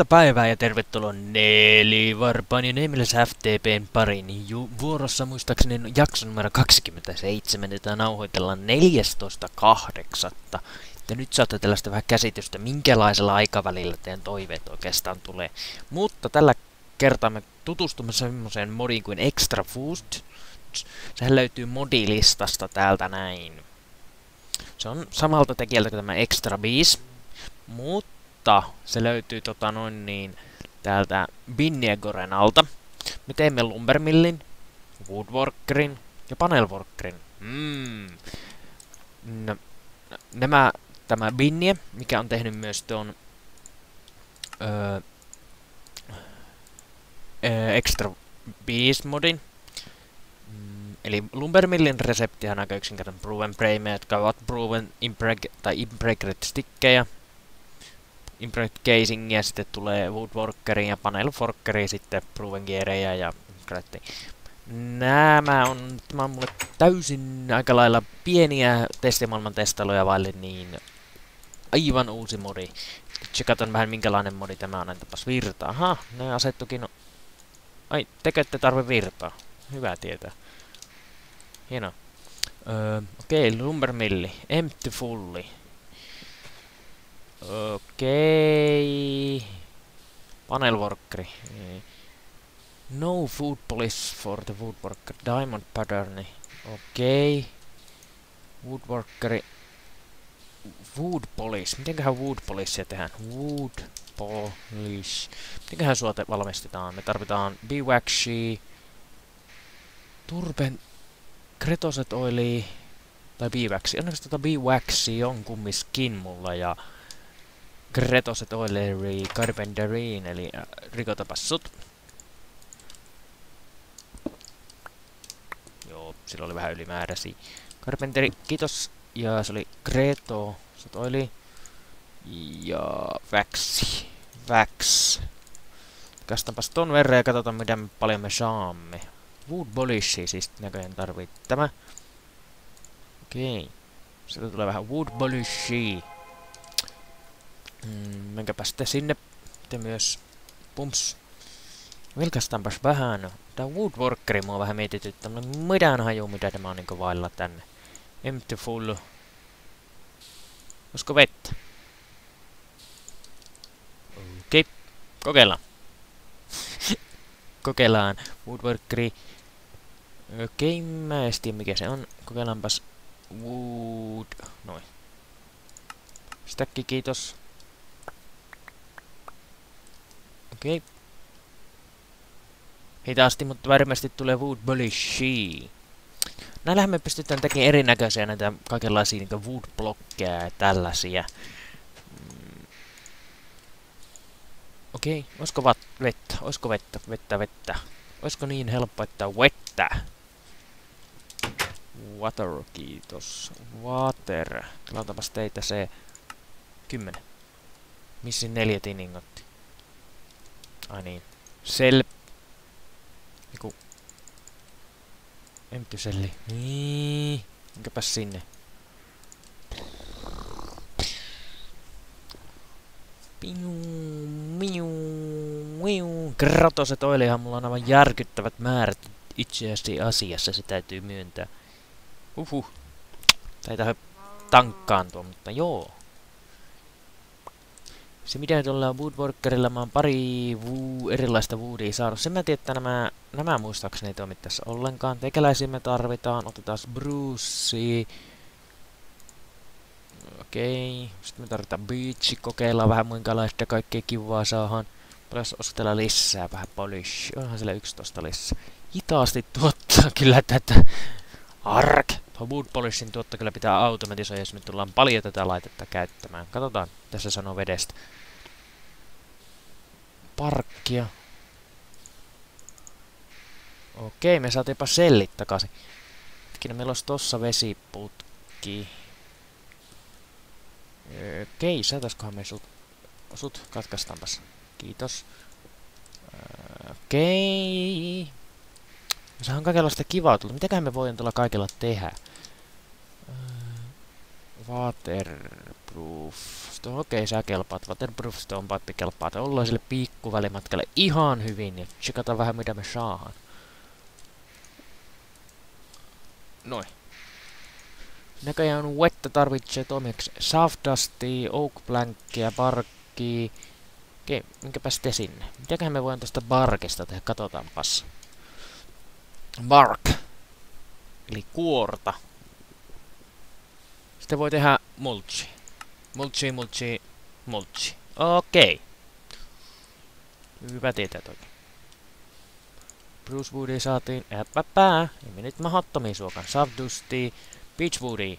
iltapäivää ja tervetuloa Nelivarpaan ja Nemiläs FTPn pariin. Ju vuorossa muistaakseni jakso numero 27, jota nauhoitellaan 14.8. Ja nyt saatte tällaista vähän käsitystä, minkälaisella aikavälillä teidän toiveet oikeastaan tulee. Mutta tällä kertaa me tutustumme semmoiseen modiin kuin Extra Food. Sehän löytyy modilistasta täältä näin. Se on samalta tekijältä kuin tämä Extra Beast, mutta mutta se löytyy tota noin niin täältä Binniegoren alta. Me teemme Lumbermillin, Woodworkerin ja Panelworkerin. Mm. No, nämä, tämä Binnie, mikä on tehnyt myös tuon öö, Extra Beast modin. Mm, eli Lumbermillin reseptihän on aika yksinkertainen Proven Prime, jotka ovat Proven Impreg tai Impregnate stickejä, Imprint Casingia, sitten tulee Woodworkerin ja Panelforkerin, sitten Proven Gearejä ja Nämä on, tämä on mulle täysin aika lailla pieniä testimaailman testailuja vaille, niin aivan uusi modi. Tsekataan vähän minkälainen modi tämä on, entäpäs virtaa. Aha, ne asettukin... Ai, tekö ette tarve virtaa? Hyvä tietää. Hienoa. Öö, okei, okay, lumbermilli. Empty fulli. Okei. Panelworkeri. No food police for the woodworker. Diamond patterni. Okei. Woodworkeri. Wood police. Mitenköhän wood police tehdään? Wood polish. Mitenköhän suote valmistetaan? Me tarvitaan bewaxia. Turben kretoset oili. Tai bewaxi. Onneksi tota bewaxi on kummiskin mulla ja Kretoset Oileri Carpenterin, eli äh, rikotapassut. Joo, sillä oli vähän ylimääräisiä. Carpenteri, kiitos. Ja se oli Kreto, Sotoili. Ja Vaxi. Vax. Kastanpas ton verran ja katsotaan mitä me paljon me saamme. Wood Bolishia siis näköjään tarvii tämä. Okei. Okay. Sieltä tulee vähän Wood Bolishia. Mm, menkäpä sitten sinne. Te myös. Pumps. Vilkastaanpas vähän. Tää Woodworkeri mua vähän mietityttää. No mitään haju, mitä tämä on niinku vailla tänne. Empty full. Olisiko vettä? Okei. Okay. Kokeillaan. Kokeillaan. Woodworkeri. Okei, okay, mä en tiedä mikä se on. Kokeillaanpas Wood... Noin. Stäkki, kiitos. Okei. Okay. Hitaasti, mutta varmasti tulee Wood She. Näillähän me pystytään tekemään erinäköisiä näitä kaikenlaisia niin wood-blokkeja ja tällaisia. Mm. Okei, okay. olisiko vettä? Olisiko vettä? Vettä, vettä. Olisiko niin helppo, että vettä? Water, kiitos. Water. Lautapas teitä se... Kymmenen. Missin neljä tiningotti? Ai niin. Sel... Eiku... Emptyselli. Niin. Minkäpäs sinne. Piu, miu, miu. Kratoset oilihan mulla on aivan järkyttävät määrät itseäsi asiassa, se täytyy myöntää. Uhuh. Taitaa tankkaantua, mutta joo. Se mitä tuolla Woodworkerilla mä oon pari vuu, erilaista woodia saanut. Sen mä tiedän, että nämä, nämä muistaakseni ei toimi tässä ollenkaan. Tekeläisiä me tarvitaan. Otetaan Brucey. Okei. Okay. Sitten me tarvitaan Beachi. Kokeillaan vähän minkälaista kaikkea kivaa saadaan. Paljon osatella lisää vähän polish. Onhan siellä 11 lisää. Hitaasti tuottaa kyllä tätä. Ark! Wood Polishin tuotto kyllä pitää automatisoida, jos me tullaan paljon tätä laitetta käyttämään. Katsotaan, tässä sanoo vedestä parkkia. Okei, me saatiinpa sellit takaisin. Hetkinen, meillä olisi tossa vesiputki. Okei, saataiskohan me sut... Sut katkaistaanpas. Kiitos. Okei. Sehän on kaikenlaista kivaa tullut. Mitäköhän me voidaan tuolla kaikella tehdä? Water Waterproof. Okei, okay, sä kelpaat. Waterproof Stone Pipe kelpaa sille piikkuvälimatkalle ihan hyvin ja tsekata vähän mitä me saahan. Noin. Näköjään vettä tarvitsee toimijaksi Safdustia, Oak Plankia, Barkia. Okei, minkäpä sitten sinne. Mitäköhän me voin tästä Barkista tehdä? Katsotaanpas. Bark. Eli kuorta. Sitten voi tehdä mulchi. Mulchi, mulchi, mulchi. Okei. Hyvä tietää toki. Bruce Woody saatiin. Äppäpää. Emme nyt mahdottomia suokan. Savdusti. Beechwoodi.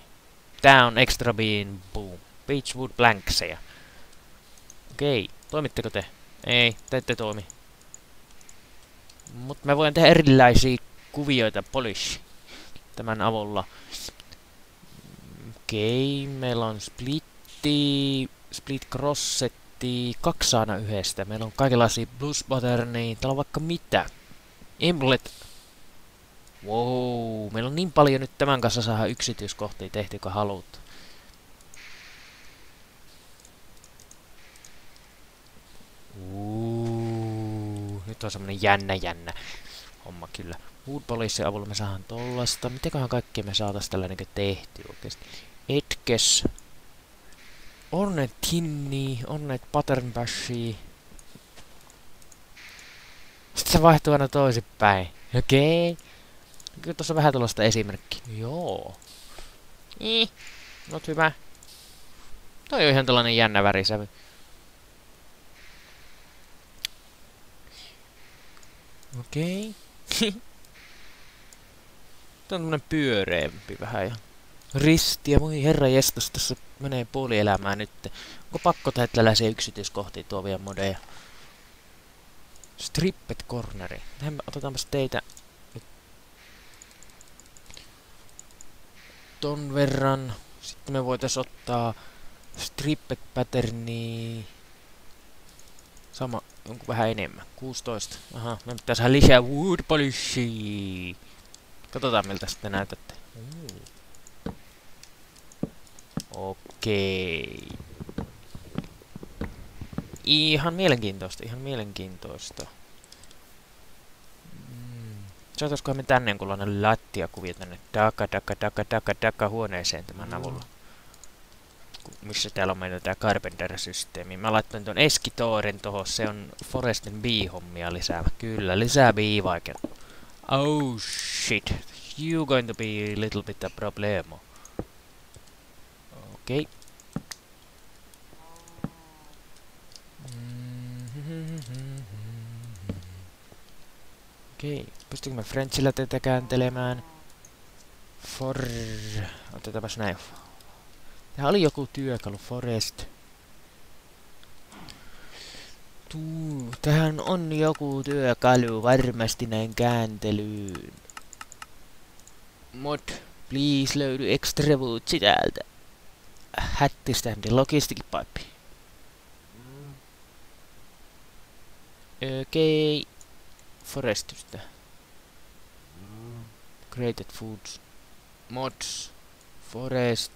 Down, extra bean, boom. Beechwood blankseja. Okei, toimitteko te? Ei, te ette toimi. Mutta mä voin tehdä erilaisia kuvioita polish tämän avulla. Okei, meillä on splitti, split crossetti, kaksi aina yhdestä. Meillä on kaikenlaisia blues patternia, täällä on vaikka mitä. Emblet Wow, meillä on niin paljon nyt tämän kanssa saada yksityiskohtia tehty, kun haluat. Uh, nyt on semmonen jännä jännä homma kyllä. Wood Police avulla me saadaan tollasta. Mitenköhän kaikkea me saatais tällä niin tehty oikeesti? Etkes. Ornet Tinni, Ornet Pattern Bashi. Sitten se vaihtuu aina toisinpäin. Okei. Okay. Kyllä tuossa on vähän tuollaista esimerkki. Joo. Niin. Not hyvä. Toi on ihan tällainen jännä värisävy. Okei. Okay. Tämä on tämmönen pyöreämpi vähän ja ristiä. Voi herra jestas, tässä menee puoli elämää nyt. Onko pakko tehdä tällaisia yksityiskohtia tuovia modeja? Stripped corneri. Otetaanpas teitä ton verran. Sitten me voitais ottaa stripped patterni sama, jonkun vähän enemmän. 16. Aha, me pitää saada lisää wood polishia. Katsotaan miltä sitten näytätte. Mm. Okei. Ihan mielenkiintoista, ihan mielenkiintoista. Saataisikohan me tänne jonkunlainen lattiakuvio tänne taka, taka, taka, taka, taka huoneeseen tämän mm. avulla. Missä täällä on meidän tää Carpenter-systeemi. Mä laittan ton Eskitoorin tohon, se on Forestin B-hommia lisää. Kyllä, lisää B-vaikea. Oh shit, you going to be a little bit a problemo. Okei. Okay. Okei, pystynkö mä Frenchillä tätä kääntelemään? For... Otetaanpas näin. Tää oli joku työkalu, Forest. Tuu, tähän on joku työkalu varmasti näin kääntelyyn. Mod, please löydy extra woodsi täältä. Hattistämpi logistikipaippi. Okei. Okay. Created foods. Mods. Forest.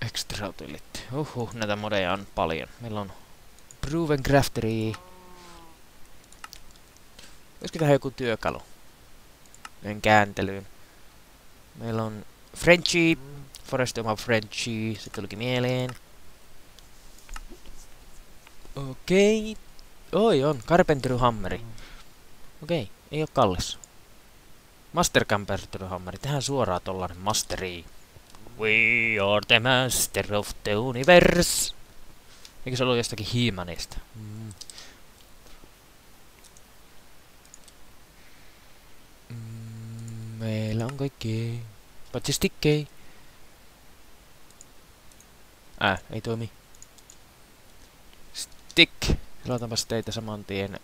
Extra utility. Uhuh, näitä modeja on paljon. Meillä on Proven Crafteri. Olisiko tähän joku työkalu? Kääntelyyn. Meillä on Frenchy. Forest oma Frenchy. Se tulikin mieleen. Okei. Oi on, Carpenter-hammeri. Okei, ei oo kallis. Master Carpenter-hammeri. Tehdään suoraan tollanen masteri. We are the master of the universe. Eikö se ollut jostakin He-Manista? Mm. Meillä on kaikki. Paitsi stikkei. Äh, ei toimi stick. Luotaanpas teitä saman tien.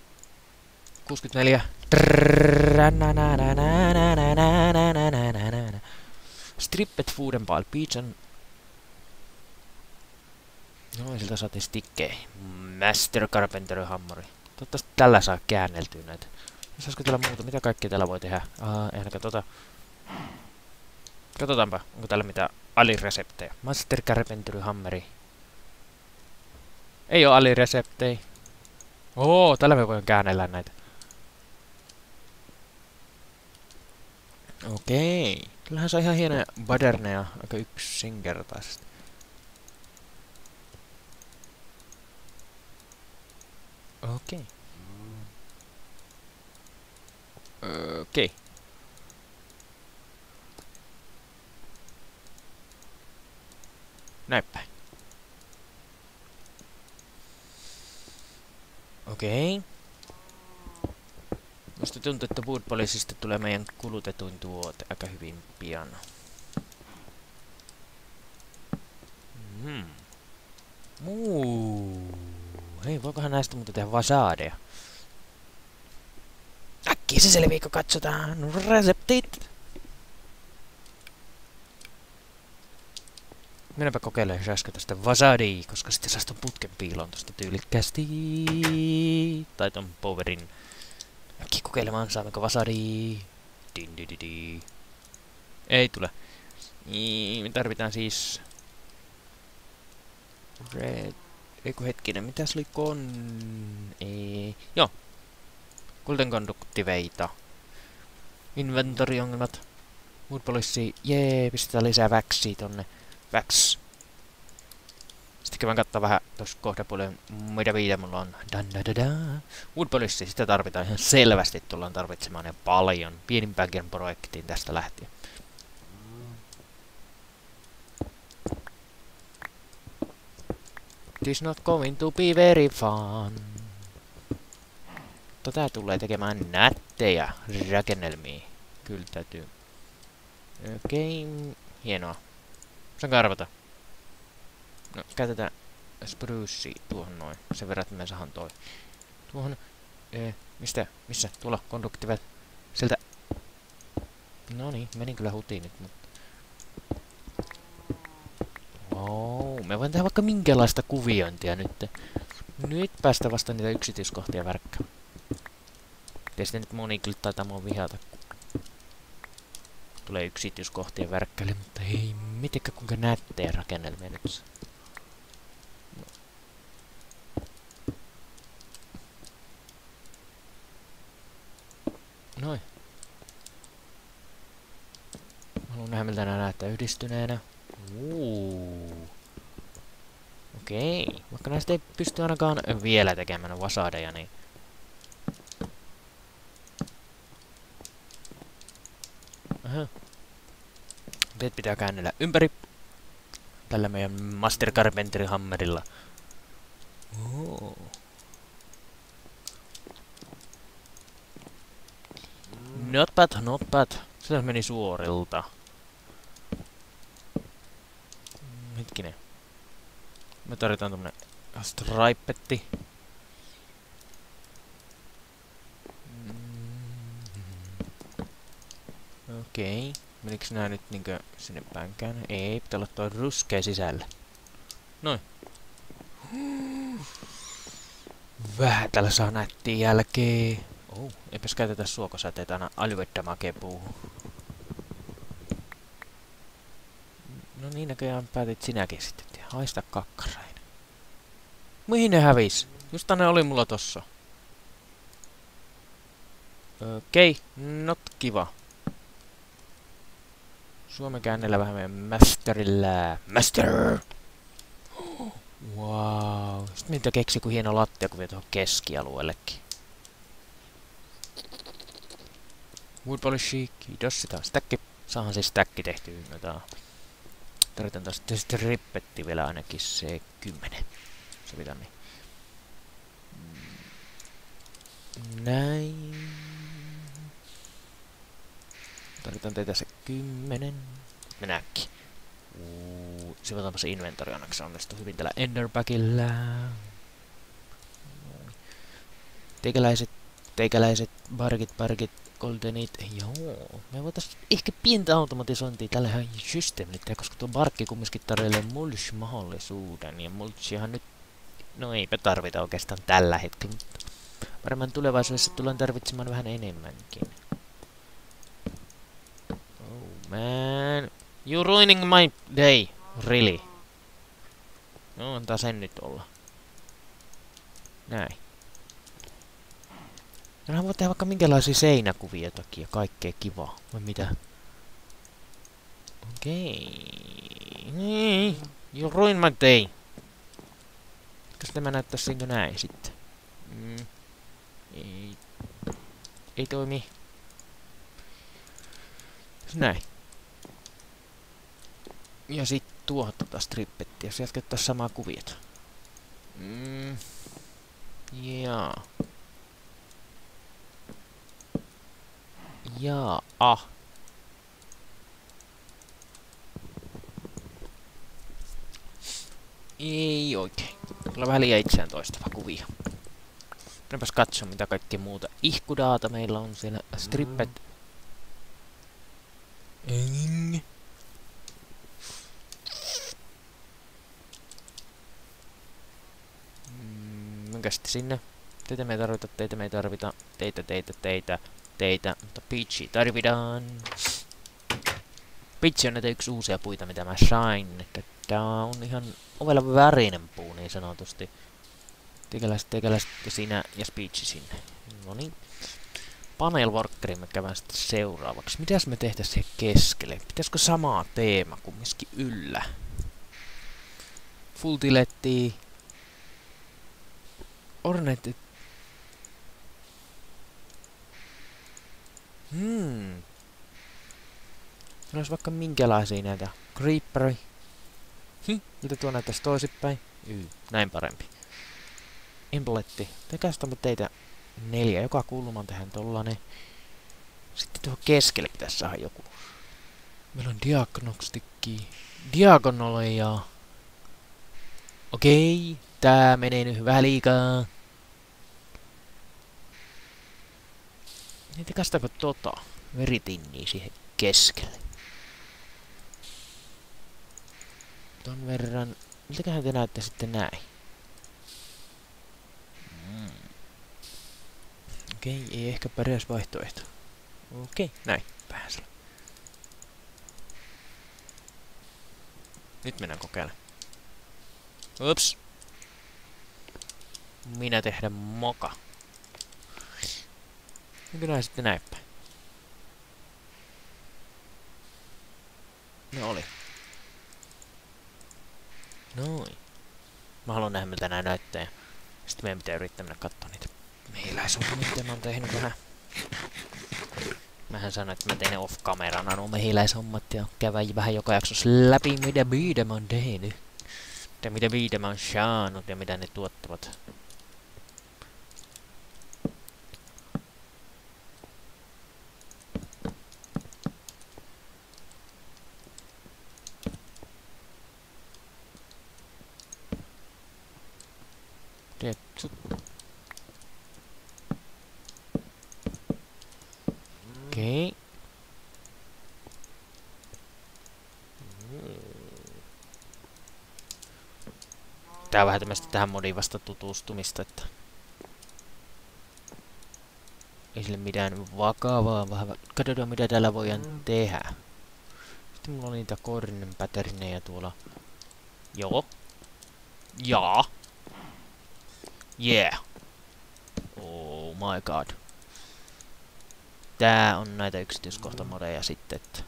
64. Stripped food pile. Pizzan. No, siltä saatiin stikkejä. Master Carpenter hammari. Toivottavasti tällä saa käänneltyä näitä. Saisiko täällä muuta? Mitä kaikkea täällä voi tehdä? Aha, ei ainakaan tota... Katsotaanpa, onko täällä mitään alireseptejä. Master Carpentry Hammeri. Ei oo alireseptejä. Oo, tällä me voin käännellä näitä. Okei. Kyllähän se on ihan hienoja baderneja aika yksinkertaisesti. Okei. Okei. Näin päin. Okei. Musta tuntuu, että Wood Policeista tulee meidän kulutetuin tuote aika hyvin pian. Hmm. Muu. Hei, voikohan näistä muuta tehdä vasaadeja? Äkkiä se selviikö, katsotaan. Reseptit. Mennäpä kokeilemaan äsken tästä vasadi, koska sitten ton putken piiloon tosta tyylikkästi. Tai ton powerin. Äkkiä kokeilemaan, saammeko vasadi. Din, di, di, di. Ei tule. Niin, me tarvitaan siis... Red... Eiku hetkinen, mitäs oli kon... Ei... Joo. Golden Conductiveita. Inventoriongelmat. Wood Police, jee, pistetään lisää väksiä tonne. Väks. Sitten käydään katsoa vähän tuossa kohdapuolen, mitä viitä mulla on. Da, da, da, da. Wood Police, sitä tarvitaan ihan selvästi, tullaan tarvitsemaan ne paljon. Pienimpäänkin projektiin tästä lähtien. It is not going to be very fun. Mutta tää tulee tekemään nättejä rakennelmia. Kyllä täytyy. Okei, okay. hienoa. Saanko arvata? No, käytetään spruce tuohon noin. Sen verran, että me saadaan toi. Tuohon... Ee, mistä? Missä? Tuolla konduktivet. Sieltä... No niin, menin kyllä hutiin nyt, mutta... Wow, me voin tehdä vaikka minkälaista kuviointia nyt. Nyt päästä vasta niitä yksityiskohtia värkkää. Tietysti nyt moni kyllä taitaa mua vihata, tulee yksityiskohtien värkkäille, mutta ei mitenkään kuinka nättejä rakennelmia nyt. Noin. Haluan nähdä miltä nämä näyttää yhdistyneenä. Okei. Vaikka näistä ei pysty ainakaan vielä tekemään vasadeja, niin... Aha. Teet pitää käännellä ympäri. Tällä meidän Master Carpentry Hammerilla. Oh. Not bad, not bad. Se meni suorilta. Hetkinen. Me tarvitaan tämmönen stripetti. Okei. Okay. Menikö nää nyt niinkö sinne päinkään? Ei, pitää olla tuo ruskea sisällä. Noin. Vähän tällä saa nättiä jälkeen. Oh, eipäs käytetä suokosäteitä aina aluedamakepuu. No niin näköjään päätit sinäkin sitten. Haista kakkarain. Mihin ne hävis? Just ne oli mulla tossa. Okei, okay, not kiva. Suomen käännellä vähän meidän masterillä. Master! Wow. Sitten mitä keksi, kun hieno lattia, kun vie tuohon keskialueellekin. Wood polish, kiitos sitä. Stäkki. Saahan se stäkki tehtyä. Noita. Tarvitaan taas sitten rippetti vielä ainakin se kymmenen. Sovitaan niin. Näin. Tarvitaan teitä se kymmenen. Mennäänkin. Sivutaanpa se inventori onneksi onnistuu hyvin tällä Enderbackillä. Teikäläiset, teikäläiset, barkit, barkit, goldenit. Joo, me voitais ehkä pientä automatisointia tällä systeemille, koska tuo barkki kumminkin tarjoilee mulch-mahdollisuuden. Ja mulchihan nyt, no eipä tarvita oikeastaan tällä hetkellä, mutta varmaan tulevaisuudessa tullaan tarvitsemaan vähän enemmänkin. Man. You ruining my day, really. No, antaa sen nyt olla. Näin. Kyllähän voi tehdä vaikka minkälaisia seinäkuvia takia, kaikkea kivaa. Vai mitä? Okei. Okay. Niin. You ruin my day. Kas tämä näyttäisi näin sitten? Mm. Ei. Ei toimi. Näin. Ja sit tuohon tota strippettiä, jos jatkettaisiin samaa kuviota. Mm. Jaa. Jaa. Ah. Ei oikein. Kyllä vähän liian itseään toistava kuvia. Mennäpäs katsoa mitä kaikkea muuta. Ihkudaata meillä on siellä. Strippet. Mm. Sitten sinne? Teitä me ei tarvita, teitä me ei tarvita, teitä, teitä, teitä, teitä, mutta Peachy tarvitaan. Peachy on näitä yksi uusia puita, mitä mä sain. Tää on ihan ovella värinen puu niin sanotusti. Tekeläiset, tekeläiset ja sinä ja Speechy sinne. No niin. Panel workerin me käydään sitten seuraavaksi. Mitäs me tehtäis siihen keskelle? Pitäisikö samaa teema kumminkin yllä? Full tiletti. Ornate. Hmm. Meillä olisi vaikka minkälaisia näitä. Creeperi. Hi, mitä tuo näyttäisi toisinpäin? Y, näin parempi. Impletti. Tekästämme teitä neljä. Joka kulman tehdään tollanen. Sitten tuohon keskelle pitäisi saada joku. Meillä on diagnostikki. Diagonoleja. Okei, tää menee nyt vähän liikaa. Niin tekästäkö tota veritinniä siihen keskelle? ton verran... Miltäköhän te näytte sitten näin? Mm. Okei, okay, ei ehkä paras vaihtoehto. Okei, okay, näin. Pääsellä. Nyt mennään kokeilemaan. Ups. Minä tehdä moka. Näin sitten näin päin? No oli. Noin. Mä haluan nähdä miltä nää näyttää. Sitten meidän pitää yrittää mennä katsoa niitä mehiläishommia, mitä mä oon tehnyt vähän. Mähän sanoin, että mä tein ne off-kamerana nuo mehiläishommat ja kävän vähän joka jaksossa läpi, mitä biide mä oon tehnyt. Ja mitä biide mä oon saanut ja mitä ne tuottavat. Okei. Okay. Tää on vähän tämmöstä tähän modiin vasta tutustumista, että... Ei sille mitään vakavaa, vähän... Katsotaan mitä täällä voidaan tehdä. Sitten mulla on niitä kornen päterineja tuolla. Joo. Jaa. Yeah. Oh my god. Tää on näitä yksityiskohtamodeja sitten, että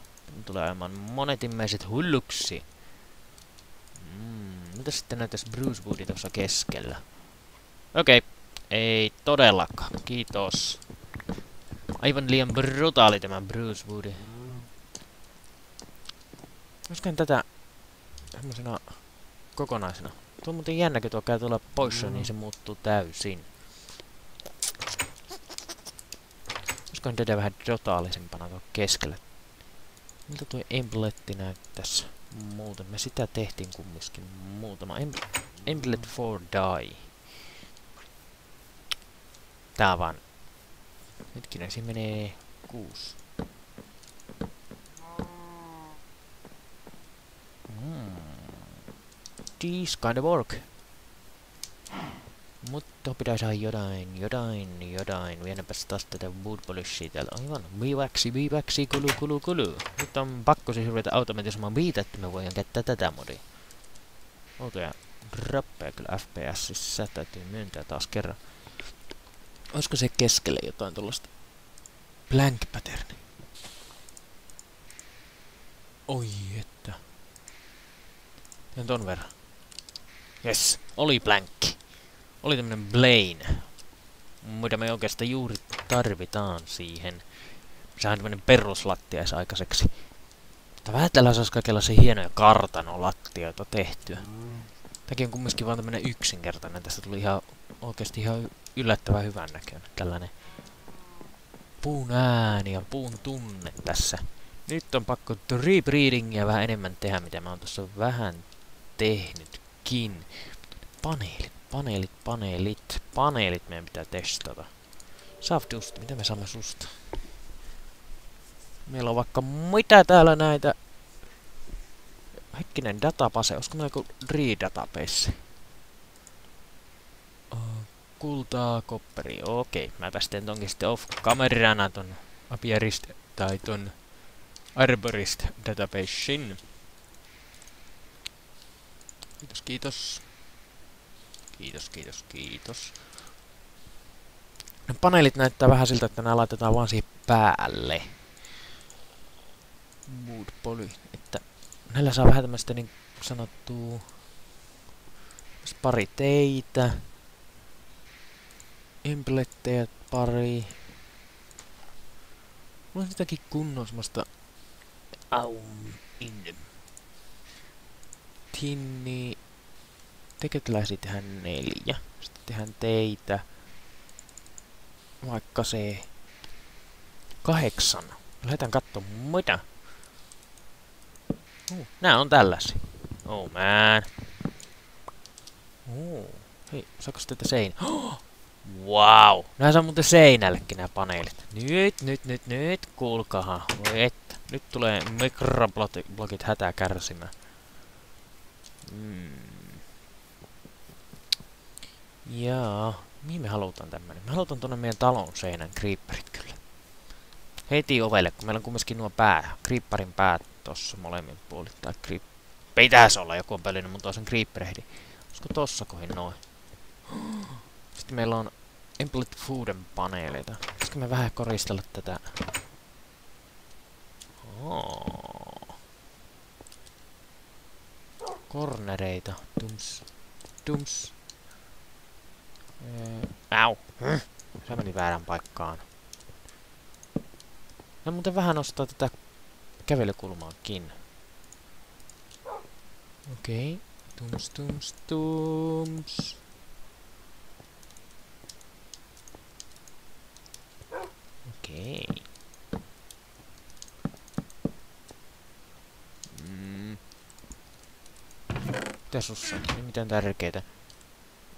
tulee aivan monet ihmiset hulluksi. Mitä sitten näyttäisi Bruce Woodi tuossa keskellä? Okei, okay. ei todellakaan. Kiitos. Aivan liian brutaali tämä Bruce Woodi. Olisikohan tätä semmoisena kokonaisena Tuo on muuten jännä, kun tuo käy tuolla poissa, mm. niin se muuttuu täysin. Olisikohan tätä vähän totaalisempana tuo keskellä. Miltä tuo embletti näyttäisi muuten? Me sitä tehtiin kumminkin muutama. Em emblet for die. Tää vaan. Hetkinen, siinä menee kuusi. these kind of work. Mutta pitää saada jotain, jotain, jotain. Vienäpäs taas tätä wood polishia täältä. Aivan, viiväksi, viiväksi, kulu, kulu, kulu. Nyt on pakko siis ruveta automatisoimaan viitä, että me voidaan käyttää tätä modia. Outoja rappeja kyllä FPSissä, täytyy myöntää taas kerran. Olisiko se keskelle jotain tuollaista blank patterni? Oi että. Tän ton verran. Yes, oli blankki. Oli tämmönen Blaine. Mitä me oikeastaan juuri tarvitaan siihen. Sehän on tämmönen peruslattiais aikaiseksi. Mutta vähän tällä saisi kaikenlaisia hienoja kartanolattioita tehtyä. Tämäkin on kumminkin vaan tämmönen yksinkertainen. Tästä tuli ihan oikeasti ihan yllättävän hyvän näköinen. Tällainen puun ääni ja puun tunne tässä. Nyt on pakko rebreedingia vähän enemmän tehdä, mitä mä oon tuossa vähän tehnytkin. Paneelit, paneelit, paneelit, paneelit meidän pitää testata. Safdust, mitä me saamme susta? Meillä on vaikka mitä täällä näitä... Hetkinen, database, olisiko meillä joku re-database? Uh, kultaa, kopperi, okei. Mä teen tonkin sitten off kamerana ton Apiarist tai ton Arborist databasein. Kiitos, kiitos. Kiitos, kiitos, kiitos. No, paneelit näyttää vähän siltä, että nämä laitetaan vaan siihen päälle. Mood poly. Että näillä saa vähän tämmöistä niin sanottua pari teitä. Empletteja pari. Mulla on sitäkin kunnon semmoista Aum in Tinni. Teketeläisiä tehdään neljä. Sitten tehdään teitä. Vaikka se kahdeksan. Lähdetään katsomaan mitä. Uh, nää on tällaisia. Oh man. Oh. Hei, saako tätä seinä? Oh! Wow! Nää saa muuten seinällekin nämä paneelit. Nyt, nyt, nyt, nyt, kuulkahan. Voi et. Nyt tulee mikroblogit hätää kärsimään. Mm. Jaa, mihin me halutaan tämmönen? Me halutaan tuonne meidän talon seinän creeperit kyllä. Heti ovelle, kun meillä on kumminkin nuo pää, creeperin päät tossa molemmin puolin. Tai creep... Pitäis olla, joku on pölynyt mun toisen creeperehdi. Olisiko tossa kohin noin? Sitten meillä on Emplit Fooden paneeleita. Pitäisikö me vähän koristella tätä Oh. Kornereita. Tums. Tums. Au. Se meni väärän paikkaan. No muuten vähän nostaa tätä kävelykulmaakin. Okei. Okay. Tums, tums, tums. Okei. Okay. Mitä sussa? Ei mitään tärkeitä.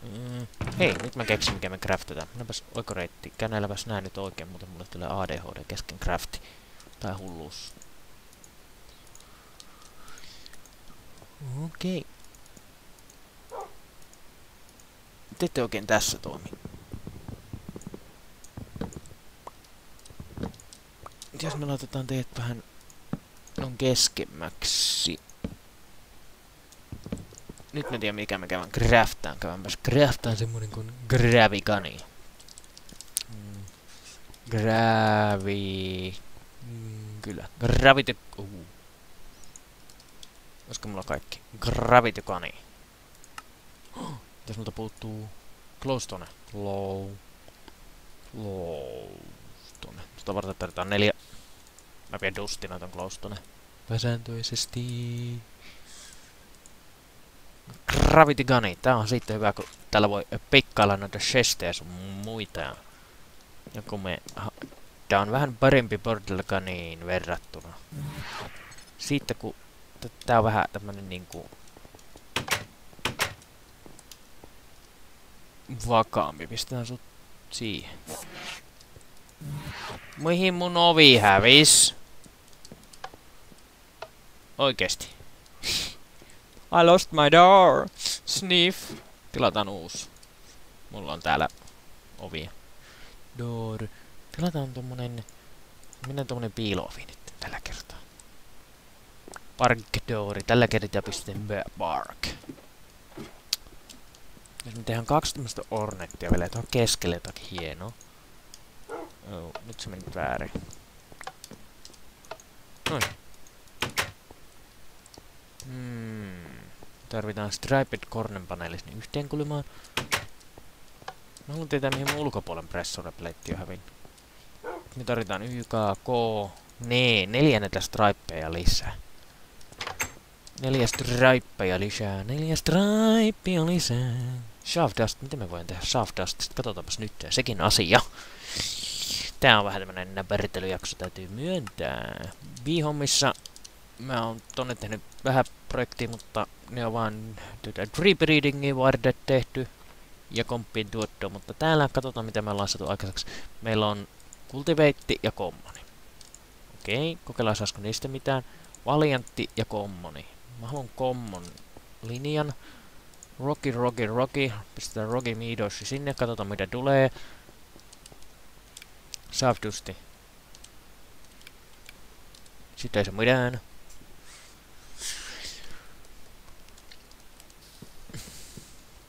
Mm. Hei, nyt mä keksin mikä me craftataan. Mennäpäs oikoreitti. Käännelläpäs nää nyt oikein, muuten mulle tulee ADHD kesken crafti. Tai hulluus. Okei. Okay. Te ette oikein tässä toimi. Jos me laitetaan teet vähän on keskemmäksi nyt mä tiedän mikä mä käyn craftaan. Käydäänpäs craftaan semmonen kuin Gravigani. Mm. Gravi... Mm, kyllä. Gravity... Uh. Olisiko mulla kaikki? Gravity Gunny. Mitäs multa puuttuu? Glowstone. Glow... Glowstone. Sitä varten tarvitaan neljä. Mä pidän dustina ton glowstone. Pääsääntöisesti. Gravity Gunni. Tää on sitten hyvä, kun täällä voi pikkailla noita chestejä sun muita. Ja kun me... Tää on vähän parempi Border Gunniin verrattuna. Sitten kun... Tää on vähän tämmönen niinku... Vakaampi. Pistetään sut siihen. Mihin mun ovi hävis? Oikeesti. I lost my door. Sniff. Tilataan uusi. Mulla on täällä ovi. Door. Pelataan tommonen... Mennään tommonen piiloovi nyt tällä kertaa. Park doori. Tällä kertaa pistetään bark. Jos me tehdään kaksi tämmöstä ornettia vielä tuohon keskelle jotakin hienoa. Oh, nyt se meni väärin. Noin. Hmm. Tarvitaan striped corner paneelis niin yhteen kulmaan. Mä haluan tietää mihin mun ulkopuolen pressorepletti on hävinnyt. Me tarvitaan YK, K, ne, neljä näitä stripeja lisää. Neljä stripeja lisää, neljä stripeja lisää. Shaft Dust, miten me voin tehdä Shaft Dust? Katsotaanpas nyt, sekin asia. Tää on vähän tämmönen näpertelyjakso, täytyy myöntää. B-hommissa mä oon tonne tehnyt vähän projektia, mutta ne on vaan tätä drip readingin varten tehty ja komppien tuottoa, mutta täällä katsotaan mitä me ollaan saatu aikaiseksi. Meillä on kultiveitti ja kommoni. Okei, kokeillaan saisiko niistä mitään. Valiantti ja kommoni. Mä haluan kommon linjan. Rocky, Rocky, Rocky. Pistetään Rocky Midoshi sinne, katsotaan mitä tulee. Safdusti. Sitten ei se mitään.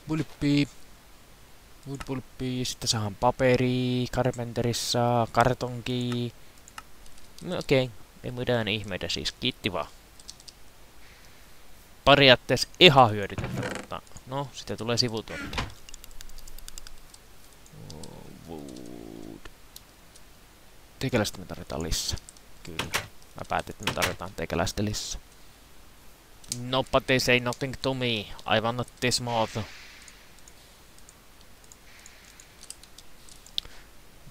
Pulppi. Woodpulppi. Sitten saadaan paperi. Carpenterissa. Kartonki. No okei. Okay. Ei mitään ihmeitä siis. Kiitti vaan. Periaatteessa ihan hyödytöntä, mutta no, sitten tulee sivutuotte. Wood. Tekelästä me tarvitaan lisää. Kyllä. Mä päätin, että me tarvitaan tekelästä lisää. No, but they say nothing to me. I want this mod.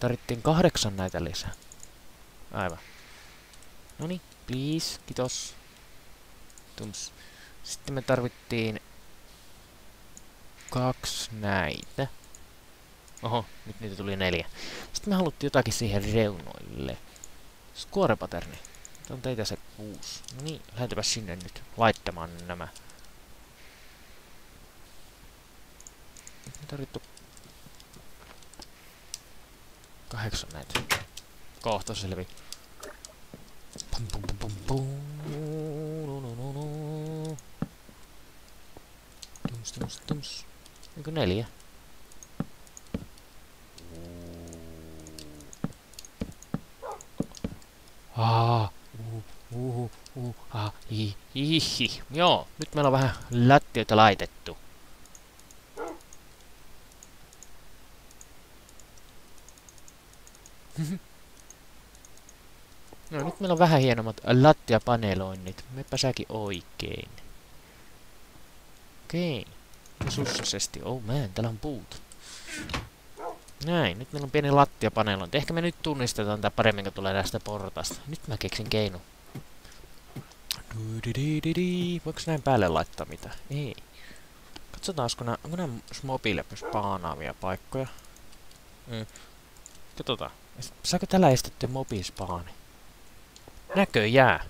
Tarvittiin kahdeksan näitä lisää. Aivan. Noni, please, kiitos. Tums. Sitten me tarvittiin kaksi näitä. Oho, nyt niitä tuli neljä. Sitten me haluttiin jotakin siihen reunoille. Score patterni. On teitä se kuusi. No niin, lähdetäpä sinne nyt laittamaan nämä. Nyt tarvittu kahdeksan näitä. Kohta selvi. Pum, pum, pum, pum, pum. No, no, no, no. Tums, tums, tums. Eikö neljä? Aa, uh, uh, uh, ah, hi, hi, hi. Joo, nyt meillä on vähän lättiöitä laitettu. No nyt meillä on vähän hienommat lattiapaneeloinnit. Meppä säkin oikein. Okei. Okay. Sussaisesti. Oh man, täällä on puut. Näin, nyt meillä on pieni lattiapaneelointi. Ehkä me nyt tunnistetaan tää paremmin, kun tulee tästä portasta. Nyt mä keksin keino. Voiko näin päälle laittaa mitä? Ei. Katsotaan, onko nämä, onko nämä smobille spaanaavia paikkoja. Mm. Katsotaan. Saako tällä estetty mobispaani? Näköjää.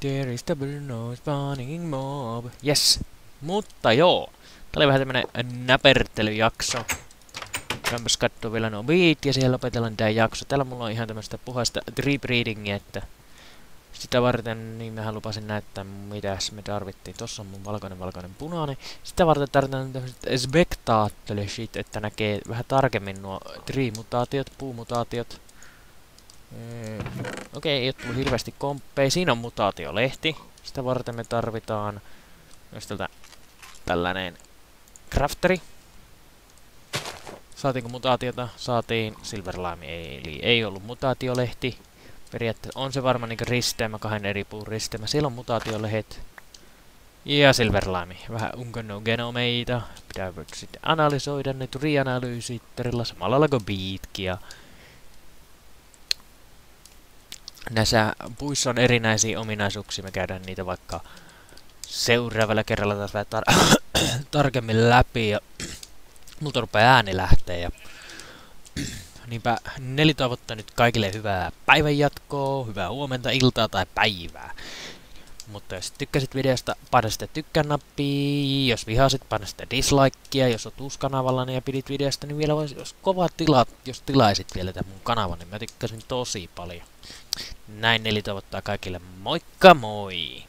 There is double no spawning mob. Yes. Mutta joo. Tää oli vähän tämmönen näpertelyjakso. Kämpäs kattoo vielä no beat ja siellä lopetellaan tää jakso. Täällä mulla on ihan tämmöstä puhasta drip readingia, että sitä varten niin mä lupasin näyttää mitä me tarvittiin. Tossa on mun valkoinen, valkoinen, punainen. Sitä varten tarvitaan tämmöset spectacle shit, että näkee vähän tarkemmin nuo tree-mutaatiot, puumutaatiot. Mm, Okei, okay, ei ole tullut hirveästi komppeja. Siinä on mutaatiolehti. Sitä varten me tarvitaan myös tältä tällainen crafteri. Saatiinko mutaatiota? Saatiin Silverlime, eli ei ollut mutaatiolehti. Periaatteessa on se varmaan niinku risteämä, kahden eri puun risteämä. Siellä on mutaatiolehet. Ja Silverlime. Vähän unkönogenomeita. Pitää sitten analysoida ne reanalyysitterillä samalla lailla kuin beatkia. Näissä puissa on erinäisiä ominaisuuksia, me käydään niitä vaikka seuraavalla kerralla taas vähän tar tarkemmin läpi ja multa rupeaa ääni lähteä ja niinpä Neli nyt kaikille hyvää päivänjatkoa, hyvää huomenta, iltaa tai päivää. Mutta jos tykkäsit videosta, paina sitä tykkään nappia. Jos vihasit, paina sitä dislikea. Jos oot uusi kanavalla ja pidit videosta, niin vielä voisi, jos kova tila, jos tilaisit vielä tämän mun kanavan, niin mä tykkäsin tosi paljon. Näin Neli toivottaa kaikille moikka moi!